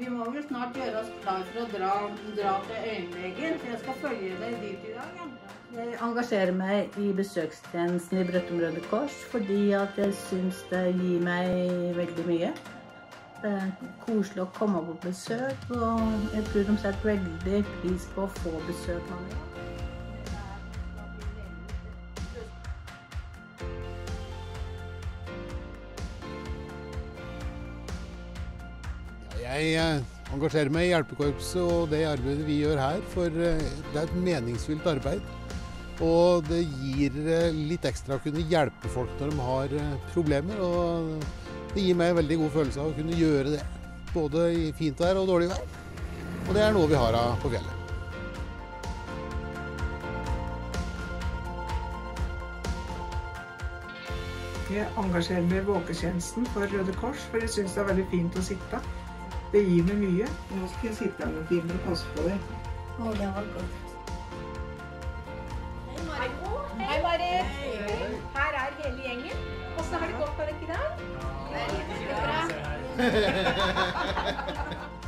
Vi må vel snart gjøre oss klar for å dra, dra til øyenlegen, for jeg skal følge deg dit i dag. Ja. Jeg engasjerer meg i besøkstjenesten i Brøttum Røde Kors fordi at jeg syns det gir meg veldig mye. Det er koselig å komme på besøk, og jeg tror de setter veldig pris på å få besøk. av meg. Jeg eh, engasjerer meg i hjelpekorpset og det arbeidet vi gjør her, for eh, det er et meningsfylt arbeid. Og det gir eh, litt ekstra å kunne hjelpe folk når de har problemer problemer. Det gir meg en veldig god følelse av å kunne gjøre det. Både i fint vær og dårlig vær. Og det er noe vi har av på fjellet. Jeg engasjerer meg i våketjenesten for Røde Kors, for jeg syns det er veldig fint å sitte. Det gir meg mye. Nå skal jeg sitte her noen timer og passe på deg. Å, det var godt. Hei, Marit. Hei, Marit. Her er hele gjengen. Åssen har det gått med dere i dag? Veldig bra.